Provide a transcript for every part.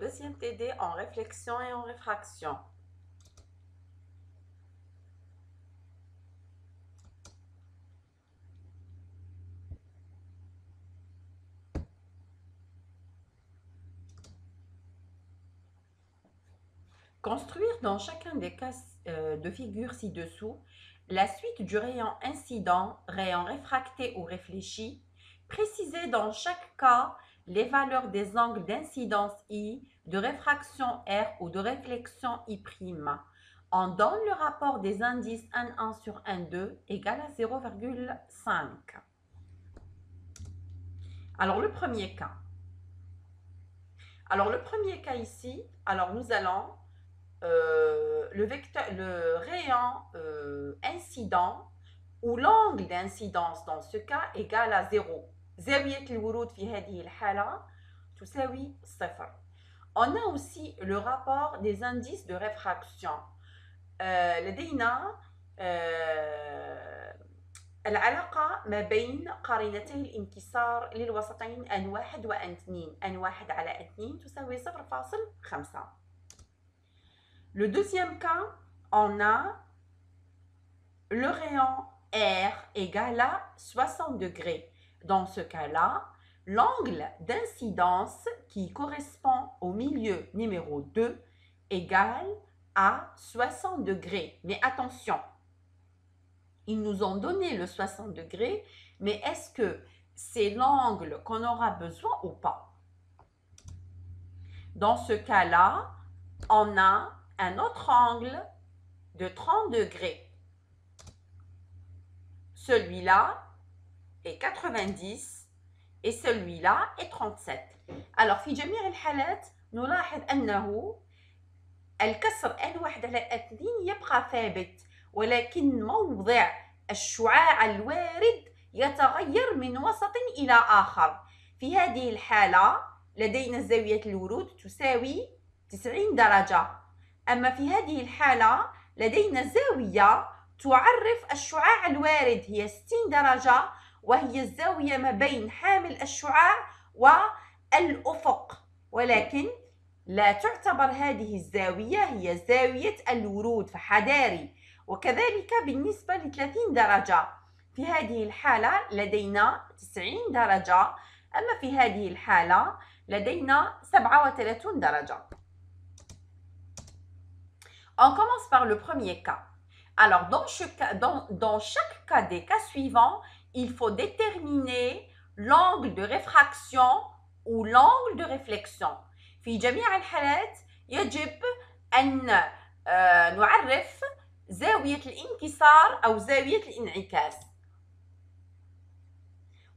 deuxième TD en réflexion et en réfraction. Construire dans chacun des cas euh, de figure ci-dessous la suite du rayon incident, rayon réfracté ou réfléchi, préciser dans chaque cas les valeurs des angles d'incidence I, de réfraction R ou de réflexion I'. On donne le rapport des indices N1 sur N2 égal à 0,5. Alors, le premier cas. Alors, le premier cas ici, alors nous allons euh, le, rayon euh, incident ou l'angle d'incidence dans ce cas égal à 0. زاوية الورود في هذه الحالة تساوي صفر. On a aussi le rapport des indices de réfraction. لدينا العلاقة ما بين قرينتي الانكسار للوسطين N1 و N2 N1 على N2 تساوي 0.5 Le deuxième cas, on a le rayon R égale à 60 degrés. Dans ce cas-là, l'angle d'incidence qui correspond au milieu numéro 2 égale à 60 degrés. Mais attention, ils nous ont donné le 60 degrés, mais est-ce que c'est l'angle qu'on aura besoin ou pas? Dans ce cas-là, on a un autre angle de 30 degrés. Celui-là est 90 et celui-là est 37 alors في جميع الحالات نلاحظ أنه الكسر N1 على N2 يبقى ثابت ولكن موضع الشعاع الوارد يتغير من وسط إلى آخر في هذه الحالة لدينا زاوية الورود تساوي 90 درجة أما في هذه الحالة لدينا زاوية تعرف الشعاع الوارد هي 60 درجة وهي الزاوية ما بين حامل الشعاع والأفق. ولكن لا تعتبر هذه الزاوية هي زاوية الورود فحذاري. وكذلك بالنسبة ل 30 درجة في هذه الحالة لدينا 90 درجة أما في هذه الحالة لدينا 37 درجة. On commence par le premier cas. Alors, dans, chaque, dans, dans chaque cas des cas suivants, il faut déterminer l'angle de réfraction ou l'angle de réflexion. في جميع الحالات يجب أن نعرف زاوية الانكسار أو زاوية الانعكاس.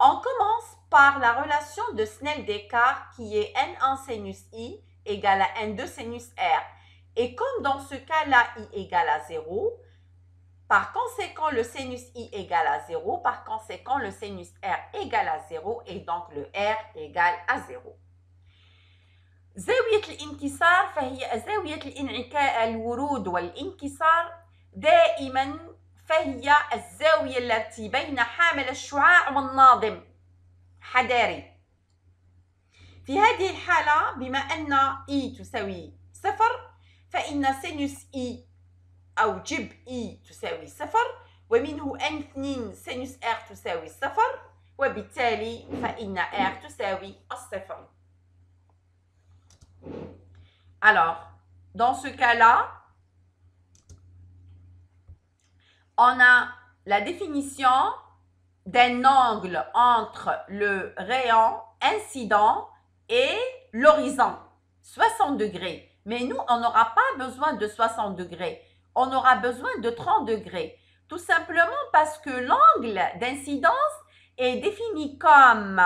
On commence par la relation de Snell Descartes qui est N1 sinus I égale à N2 sinus R. Et comme dans ce cas-là, I égale à 0, par conséquent, le sinus I égale à 0. Par conséquent, le sinus R égale à 0 et donc le R égale à 0. زاوية الانكسار فهي زاوية الانعكاس الورود والانكسار دائما فهي الزاوية التي بين حامل الشعاع والناظم حذاري في هذه الحالة بما أن E تساوي صفر فإن سينوس E أو جب إي تساوي صفر ومنه أن 2 سينوس إر تساوي صفر وبالتالي فإن إر تساوي الصفر Alors, dans ce cas-là, on a la définition d'un angle entre le rayon incident et l'horizon, 60 degrés. Mais nous, on n'aura pas besoin de 60 degrés on aura besoin de 30 degrés. Tout simplement parce que l'angle d'incidence est défini comme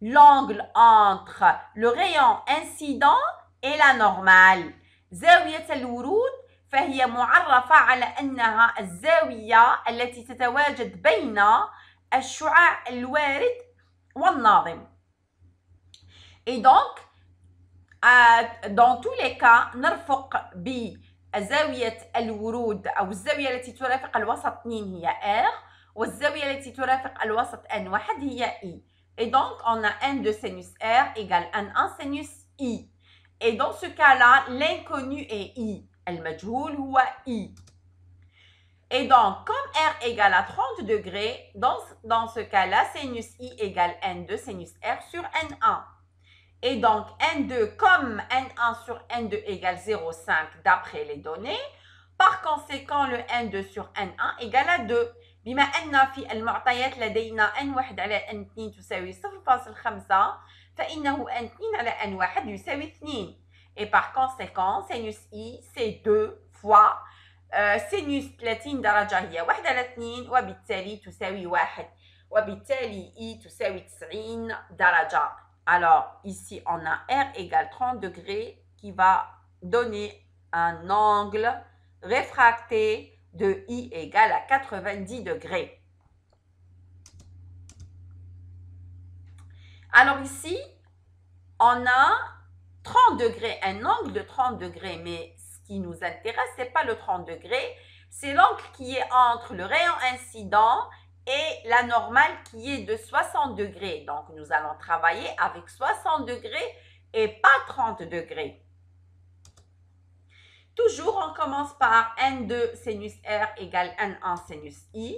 l'angle entre le rayon incident et la normale. زاوية الورود فهي معرفة على أنها الزاوية التي تتواجد بين الشعاع الوارد والناظم. Et donc, dans tous les cas, نرفق ب زاوية الورود أو الزاوية التي ترافق الوسط 2 هي R والزاوية التي ترافق الوسط N1 هي E Et donc, on a n de sinus R égale n1 sinus I. Et dans ce cas-là, l'inconnu est I. المجهول هو I. Et donc, comme R égale à 30 degrés, dans, dans ce cas-là, sinus I égale N2 sinus R sur N1. Et donc, N2, comme N1 sur N2 égale 0,5 d'après les données, par conséquent, le N2 sur N1 égale à 2. بما أن في المعطيات لدينا N1 على N2 تساوي 0.5 فإنه N2 على N1 يساوي 2. Et par conséquent, sinus I, c'est 2 fois سينوس 30 درجة هي 1 على 2 وبالتالي تساوي 1 وبالتالي I تساوي 90 درجة. alors ici on a R égale 30 degrés qui va donner un angle réfracté de I égale à 90 degrés. Alors ici, on a 30 degrés, un angle de 30 degrés, mais qui nous intéresse, ce n'est pas le 30 degrés, c'est l'angle qui est entre le rayon incident et la normale qui est de 60 degrés. Donc, nous allons travailler avec 60 degrés et pas 30 degrés. Toujours, on commence par N2 sinus R égale N1 sinus I.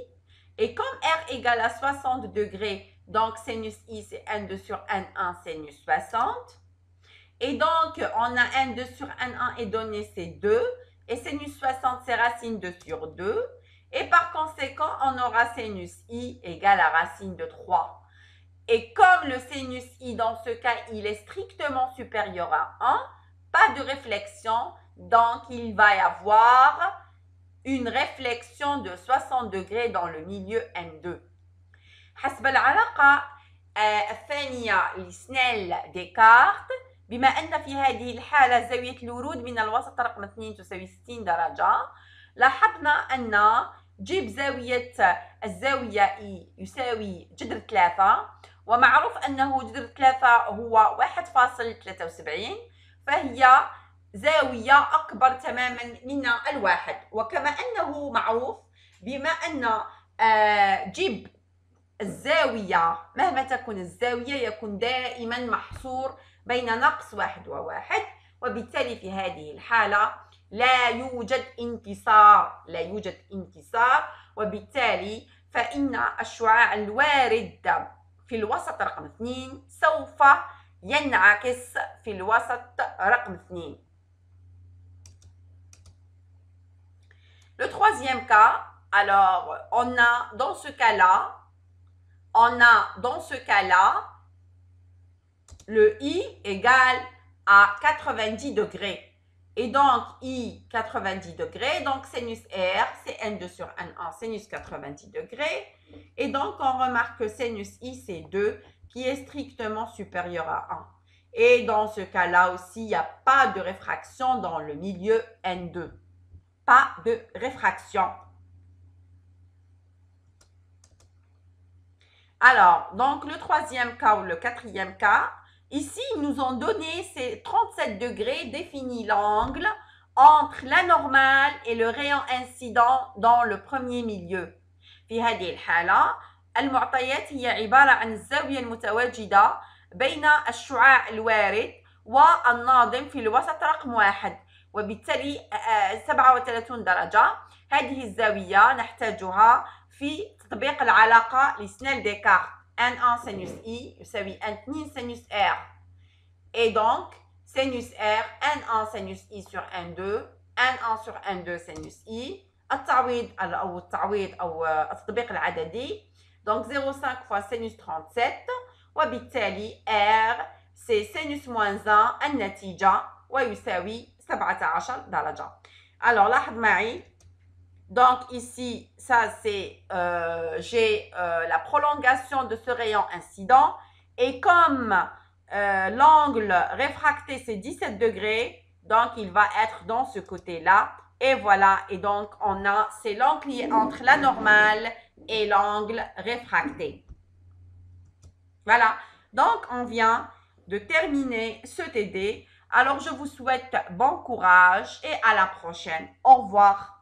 Et comme R égale à 60 degrés, donc sinus I, c'est N2 sur N1 sinus 60. Et donc, on a N2 sur N1 est donné, c'est 2. Et sinus 60, c'est racine 2 sur 2. Et par conséquent, on aura sinus I égale à racine de 3. Et comme le sinus I, dans ce cas, il est strictement supérieur à 1, pas de réflexion, donc il va y avoir une réflexion de 60 degrés dans le milieu N2. حسب العلاقة الثانية لسنيل ديكارت بما أن في هذه الحالة زاوية الورود من الوسط رقم 2 تساوي 60 درجة لاحظنا أن جيب زاوية الزاوية إي يساوي جذر 3 ومعروف أنه جذر 3 هو 1.73 فهي زاوية أكبر تماما من الواحد. وكما أنه معروف بما أن آه، جيب الزاوية مهما تكون الزاوية يكون دائما محصور بين نقص واحد وواحد وبالتالي في هذه الحالة لا يوجد انتصار لا يوجد انتصار وبالتالي فإن الشعاع الوارد في الوسط رقم 2 سوف ينعكس في الوسط رقم 2 Le troisième cas, alors on a dans ce cas-là, on a dans ce cas-là le I égale à 90 degrés. Et donc, I, 90 degrés. Donc, sinus R, c'est N2 sur N1, sinus 90 degrés. Et donc, on remarque que sinus I, c'est 2, qui est strictement supérieur à 1. Et dans ce cas-là aussi, il n'y a pas de réfraction dans le milieu N2. Pas de réfraction. Alors, donc le troisième cas ou le quatrième cas, Ici, ils nous ont donné ces 37 degrés, défini l'angle entre la normale et le rayon incident dans le premier milieu. في هذه الحالة المعطيات هي عبارة عن الزاوية المتواجدة بين الشعاع الوارد والناظم في الوسط رقم واحد وبالتالي 37 درجة هذه الزاوية نحتاجها في تطبيق العلاقة لسنيل ديكارت N1 sinus I يساوي N2 sinus R. Et donc, sinus R, N1 sinus I sur N2, N1 sur N2 sinus I. التعويض أو التعويض أو التطبيق العددي. Donc 0,5 fois sinus 37 وبالتالي R c'est sinus moins 1 النتيجة ويساوي 17 درجة. Alors لاحظ معي donc ici, ça c'est, euh, j'ai euh, la prolongation de ce rayon incident. Et comme euh, l'angle réfracté c'est 17 degrés, donc il va être dans ce côté-là. Et voilà, et donc on a, c'est l'angle entre la normale et l'angle réfracté. Voilà, donc on vient de terminer ce TD. Alors je vous souhaite bon courage et à la prochaine. Au revoir.